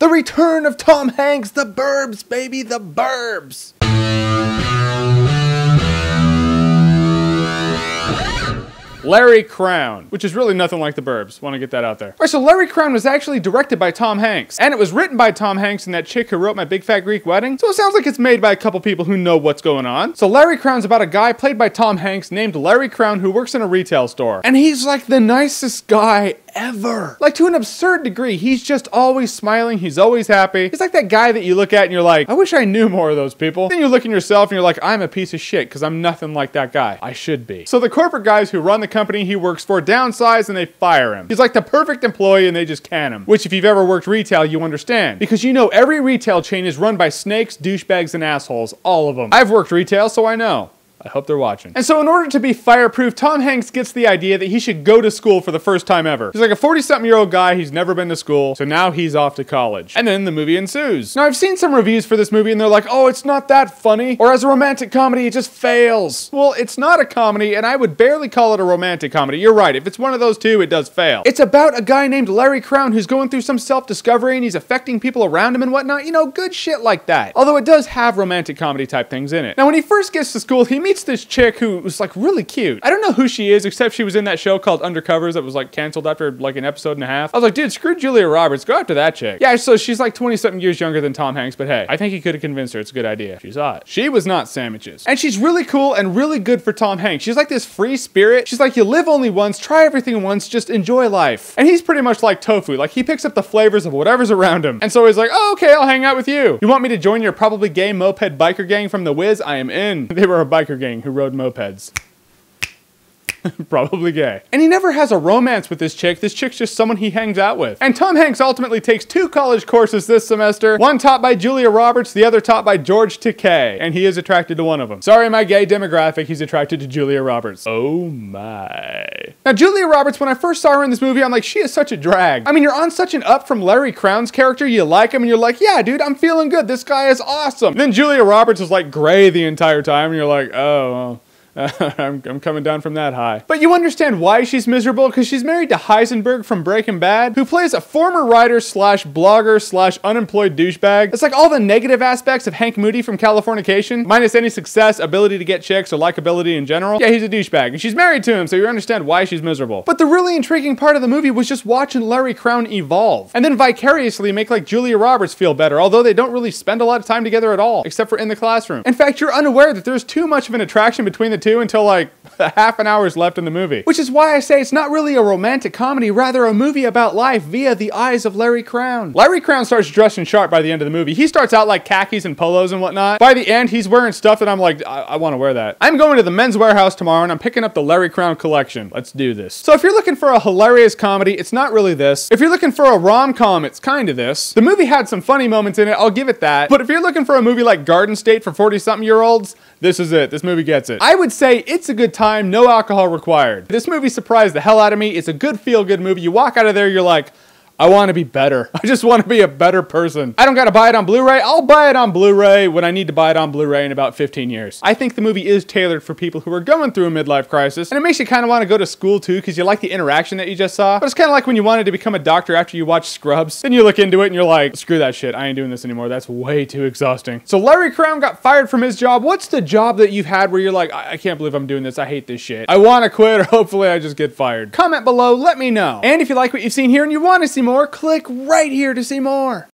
The return of Tom Hanks, the burbs, baby, the burbs. Larry Crowne, which is really nothing like the Burbs. Want to get that out there. All right, so Larry Crowne was actually directed by Tom Hanks, and it was written by Tom Hanks and that chick who wrote My Big Fat Greek Wedding. So it sounds like it's made by a couple people who know what's going on. So Larry Crowne's about a guy played by Tom Hanks named Larry Crowne who works in a retail store, and he's like the nicest guy ever. Like to an absurd degree, he's just always smiling. He's always happy. He's like that guy that you look at and you're like, I wish I knew more of those people. Then you look at yourself and you're like, I'm a piece of shit because I'm nothing like that guy. I should be. So the corporate guys who run the company he works for downsize and they fire him. He's like the perfect employee and they just can him. Which if you've ever worked retail, you understand. Because you know every retail chain is run by snakes, douchebags, and assholes. All of them. I've worked retail, so I know. I hope they're watching. And so, in order to be fireproof, Tom Hanks gets the idea that he should go to school for the first time ever. He's like a 40 something year old guy, he's never been to school, so now he's off to college. And then the movie ensues. Now, I've seen some reviews for this movie and they're like, oh, it's not that funny, or as a romantic comedy, it just fails. Well, it's not a comedy, and I would barely call it a romantic comedy. You're right, if it's one of those two, it does fail. It's about a guy named Larry Crowne who's going through some self discovery and he's affecting people around him and whatnot, you know, good shit like that. Although it does have romantic comedy type things in it. Now, when he first gets to school, he meets this chick who was like really cute. I don't know who she is, except she was in that show called Undercovers that was like canceled after like an episode and a half. I was like, dude, screw Julia Roberts. Go after that chick. Yeah, so she's like 20 something years younger than Tom Hanks, but hey, I think he could have convinced her. It's a good idea. She's hot. She was not sandwiches. And she's really cool and really good for Tom Hanks. She's like this free spirit. She's like, you live only once, try everything once, just enjoy life. And he's pretty much like tofu. Like he picks up the flavors of whatever's around him. And so he's like, oh, okay, I'll hang out with you. You want me to join your probably gay moped biker gang from The Wiz? I am in. They were a biker gang who rode mopeds. Probably gay. And he never has a romance with this chick. This chick's just someone he hangs out with. And Tom Hanks ultimately takes two college courses this semester, one taught by Julia Roberts, the other taught by George Takei. And he is attracted to one of them. Sorry, my gay demographic, he's attracted to Julia Roberts. Oh my. Now, Julia Roberts, when I first saw her in this movie, I'm like, she is such a drag. I mean, you're on such an up from Larry Crowne's character, you like him, and you're like, yeah, dude, I'm feeling good. This guy is awesome. then Julia Roberts is like gray the entire time, and you're like, oh, well. I'm, I'm coming down from that high. But you understand why she's miserable? Because she's married to Heisenberg from Breaking Bad, who plays a former writer slash blogger slash unemployed douchebag. It's like all the negative aspects of Hank Moody from Californication, minus any success, ability to get chicks, or likability in general. Yeah, he's a douchebag, and she's married to him, so you understand why she's miserable. But the really intriguing part of the movie was just watching Larry Crowne evolve, and then vicariously make like Julia Roberts feel better, although they don't really spend a lot of time together at all, except for in the classroom. In fact, you're unaware that there's too much of an attraction between the two until like half an hour is left in the movie. Which is why I say it's not really a romantic comedy, rather a movie about life via the eyes of Larry Crowne. Larry Crowne starts dressing sharp by the end of the movie. He starts out like khakis and polos and whatnot. By the end, he's wearing stuff that I'm like, I, I want to wear that. I'm going to the Men's Wearhouse tomorrow and I'm picking up the Larry Crowne collection. Let's do this. So if you're looking for a hilarious comedy, it's not really this. If you're looking for a rom-com, it's kind of this. The movie had some funny moments in it, I'll give it that. But if you're looking for a movie like Garden State for 40 something year olds, this is it. This movie gets it. I would say it's a good time, no alcohol required. This movie surprised the hell out of me. It's a good feel good movie. You walk out of there, you're like, I want to be better. I just want to be a better person. I don't got to buy it on Blu-ray. I'll buy it on Blu-ray when I need to buy it on Blu-ray in about 15 years. I think the movie is tailored for people who are going through a midlife crisis, and it makes you kind of want to go to school too because you like the interaction that you just saw. But it's kind of like when you wanted to become a doctor after you watch Scrubs. Then you look into it and you're like, screw that shit. I ain't doing this anymore. That's way too exhausting. So Larry Crowne got fired from his job. What's the job that you've had where you're like, I, I can't believe I'm doing this. I hate this shit. I want to quit or hopefully I just get fired. Comment below. Let me know. And if you like what you've seen here and you want to see more, click right here to see more.